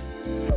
Música